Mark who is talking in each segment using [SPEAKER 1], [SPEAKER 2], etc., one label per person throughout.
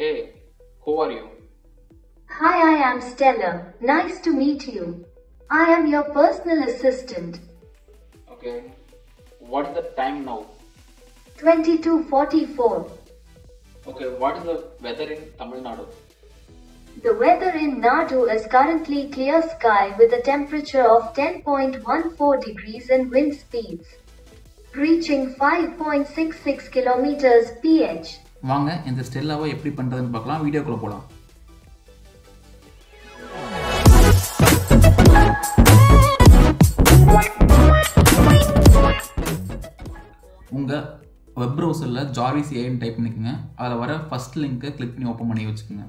[SPEAKER 1] Hey, who are you?
[SPEAKER 2] Hi, I am Stella. Nice to meet you. I am your personal assistant.
[SPEAKER 1] Okay. What is the time now?
[SPEAKER 2] 2244.
[SPEAKER 1] Okay, what is the weather in Tamil Nadu?
[SPEAKER 2] The weather in Nadu is currently clear sky with a temperature of 10.14 degrees and wind speeds reaching 5.66 kilometers ph.
[SPEAKER 3] வாங்க இந்த ஸ்டெல்லாவை எப்படி பண்ணுறதுன்னு பார்க்கலாம். வீடியோக்குள்ளே போகலாம் உங்கள் web ப்ரௌசரில் Jarvis ஏன்னு டைப் பண்ணிக்கோங்க. அதில் வர ஃபஸ்ட் லிங்க்கை கிளிக் பண்ணி ஓப்பன் பண்ணி வச்சுக்கோங்க.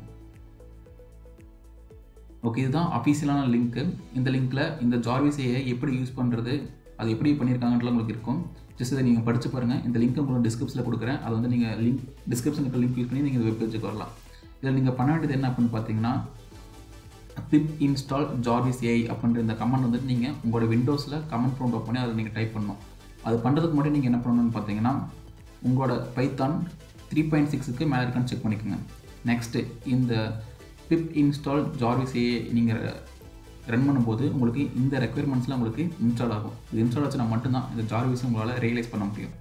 [SPEAKER 3] ஓகே இதுதான் அஃபீஷியலான லிங்க்கு இந்த லிங்க்கில் இந்த ஜார்விஸ் ஏஐ எப்படி யூஸ் பண்ணுறது அது எப்படி பண்ணியிருக்காங்கன்றது உங்களுக்கு இருக்கும். ஜஸ்ட் இதை நீங்கள் படித்து பாருங்கள் இந்த லிங்க் உங்களுக்கு டிஸ்கிரிப்ஷனில் கொடுக்குறேன். அது வந்து நீங்கள் லிங்க் டிஸ்கிரிப்ஷனுக்கு லிங்க் யூஸ் பண்ணி நீங்கள் வெப் பேஜுக்கு வரலாம். இதில் நீங்கள் பண்ண வேண்டியது என்ன அப்படின்னு பார்த்தீங்கன்னா பிப் இன்ஸ்டால் ஜார்விஸ் ஏஐ அப்படின்ற இந்த கமெண்ட் வந்துட்டு நீங்கள் உங்களோட விண்டோஸில் கமெண்ட் ப்ரௌண்ட் பண்ணி அதை நீங்கள் டைப் பண்ணணும். அது பண்ணுறதுக்கு முன்னாடி நீங்கள் என்ன பண்ணணும்னு பார்த்தீங்கன்னா உங்களோட பைத்தான் த்ரீ பாயிண்ட் சிக்ஸுக்கு மேலே இருக்கான்னு செக் பண்ணிக்கோங்க. நெக்ஸ்ட்டு இந்த பிப் இன்ஸ்டால் ஜார்விஸ் ஏஐ நீங்கள் ரன் பண்ணும்போது உங்களுக்கு இந்த ரெக்குயர்மெண்ட்ஸ்லாம் உங்களுக்கு இன்ஸ்டால் ஆகும். இது இன்ஸ்டால் ஆச்சுன்னா மட்டும்தான் இந்த ஜார்விஸ் உங்களால் ரியலைஸ் பண்ண முடியும்.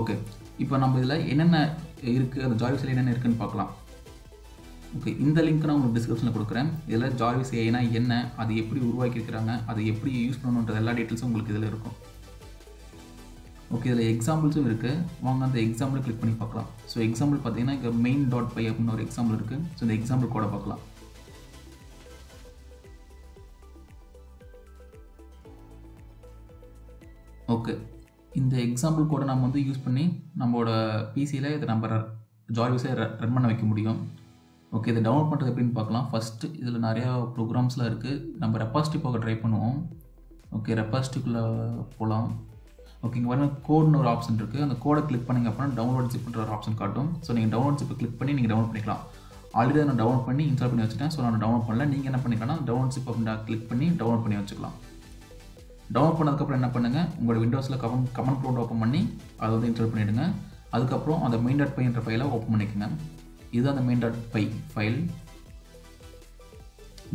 [SPEAKER 3] ஓகே இப்போ நம்ம இதில் என்னென்ன இருக்குது அந்த ஜார்விஸில் என்னென்ன இருக்குன்னு பார்க்கலாம். ஓகே இந்த லிங்க் நான் உங்களுக்கு டிஸ்கிரிப்ஷனில் கொடுக்குறேன். இதில் ஜார்விஸ் ஏனா என்ன? அது எப்படி உருவாக்கியிருக்கிறாங்க? அது எப்படி யூஸ் பண்ணணுன்ற எல்லா டீட்டெயில்ஸும் உங்களுக்கு இதில் இருக்கும். ஓகே இதில் எக்ஸாம்பிள்ஸும் இருக்குது வாங்க அந்த எக்ஸாம்பிள் கிளிக் பண்ணி பார்க்கலாம். ஸோ எக்ஸாம்பிள் பார்த்தீங்கன்னா இங்கே மெயின் டாட் பை அப்படின்னு ஒரு எக்ஸாம்பிள் இருக்குது ஸோ இந்த எக்ஸாம்பிள் கூட பார்க்கலாம். ஓகே இந்த எக்ஸாம்பிள் கூட நம்ம வந்து யூஸ் பண்ணி நம்மளோட பிசியில் இதை நம்ம ஜார்விஸை ரன் பண்ண வைக்க முடியும். ஓகே இதை டவுன்லோட் பண்ணுறது எப்படின்னு பார்க்கலாம். ஃபஸ்ட்டு இதில் நிறையா ப்ரோக்ராம்ஸ்லாம் இருக்குது நம்ம ரெப்பாசிட்டி போக ட்ரை பண்ணுவோம். ஓகே ரெப்பாசிட்டிக்குள்ளே போகலாம் ஓகே இங்கே வந்து கோட்னு ஒரு ஆப்ஷன் இருக்குது அந்த கோடை கிளிக் பண்ணிங்க அப்படின்னா டவுன்லோட் ஜிப்ன்ற ஒரு ஆப்ஷன் காட்டும். ஸோ நீங்கள் டவுன்லோட் ஜிப்பை கிளிக் பண்ணி நீங்கள் டவுன்லோட் பண்ணிக்கலாம். ஆல்ரெடி நான் டவுன்லோட் பண்ணி இன்ஸ்டால் பண்ணி வச்சுட்டேன். ஸோ நான் டவுன்லோட் பண்ணல. நீங்கள் என்ன பண்ணிக்கலாம் டவுன்லோட் ஜிப் அப்படின்னா கிளிக் பண்ணி டவுன்லோட் பண்ணி வச்சுக்கலாம். டவுன்லோட் பண்ணதுக்கப்புறம் என்ன பண்ணுங்கள் உங்களோட விண்டோஸில் கமன் கமெண்ட் ப்ரோட் ஓப்பன் பண்ணி அதை வந்து இன்ஸ்டால் பண்ணிவிடுங்க அதுக்கப்புறம் அந்த மெயின் டாட் பைன்ற ஃபைலை ஓப்பன் பண்ணிக்கோங்க. இது அந்த main dot py file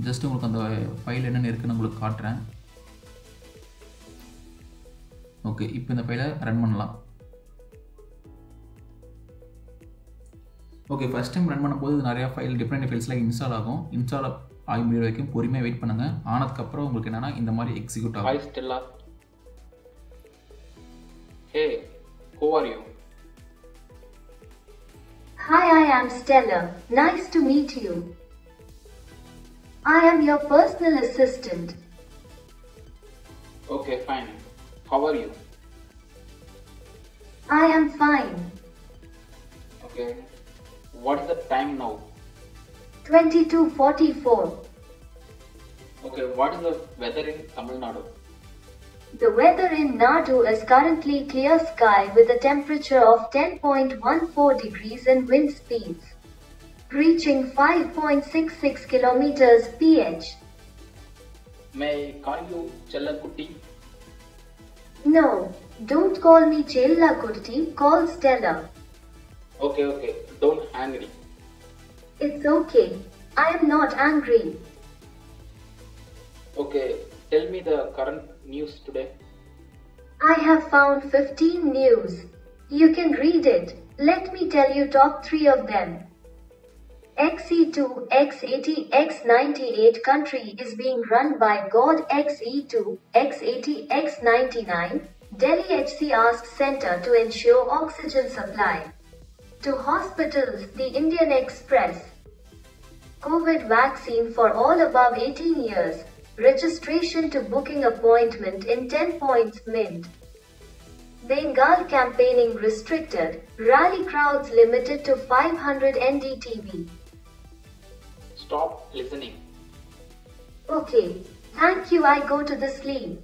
[SPEAKER 3] just உங்களுக்கு அந்த ஃபைல் என்னென்ன இருக்குன்னு உங்களுக்கு காட்டுறேன். ஓகே இப்போ இந்த ஃபைலை ரன் பண்ணலாம். ஓகே ஃபஸ்ட் டைம் ரன் பண்ணும்போது நிறையா ஃபைல் டிஃப்ரெண்ட் ஃபைல்ஸ்லாம் இன்ஸ்டால் ஆகும் இன்ஸ்டால் ஆகி முடிய வரைக்கும் பொறுமையாக வெயிட் பண்ணுங்கள் ஆனதுக்கப்புறம் உங்களுக்கு என்னென்னா இந்த மாதிரி எக்ஸிக்யூட் ஆகும்
[SPEAKER 1] Stella. Hey, who are you?
[SPEAKER 2] Hi, I am Stella. Nice to meet you. I am your personal assistant.
[SPEAKER 1] Okay, fine. How are you?
[SPEAKER 2] I am fine.
[SPEAKER 1] Okay. What is the time now?
[SPEAKER 2] 2244.
[SPEAKER 1] Okay, what is the weather in Tamil Nadu?
[SPEAKER 2] The weather in Nadu is currently clear sky with a temperature of 10.14 degrees and wind speeds reaching 5.66 kilometers ph.
[SPEAKER 1] May I call you Chella Kutti?
[SPEAKER 2] No, don't call me Chella Kurti, call Stella.
[SPEAKER 1] Okay, okay. Don't angry.
[SPEAKER 2] It's okay. I am not angry.
[SPEAKER 1] Okay, tell me the current news today.
[SPEAKER 2] I have found 15 news. You can read it. Let me tell you top 3 of them. XE2, X80, X98 country is being run by God XE2, X80, X99. Delhi HC asks center to ensure oxygen supply. To hospitals, the Indian Express. COVID vaccine for all above 18 years. Registration to booking appointment in 10 points mint. Bengal campaigning restricted, rally crowds limited to 500 NDTV.
[SPEAKER 1] Stop listening.
[SPEAKER 2] Okay, thank you. I go to the sleep.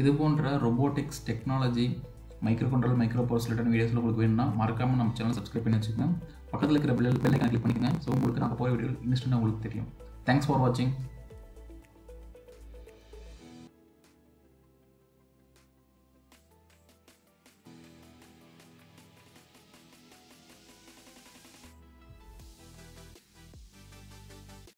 [SPEAKER 3] இது போன்ற robotics technology micro control micro power related வீடியோஸில் உங்களுக்கு வேணும்னா மறக்காமல் நம்ம channel subscribe பண்ணி வச்சுக்கோங்க. பக்கத்தில் இருக்கிற பெல் பெல் கிளிக் பண்ணிக்கோங்க. ஸோ உங்களுக்கு நாங்கள் போகிற வீடியோ இன்ஸ்டன்ட்டாக உங்களுக்கு தெரியும். தேங்க்ஸ் ஃபார் வாட்சிங்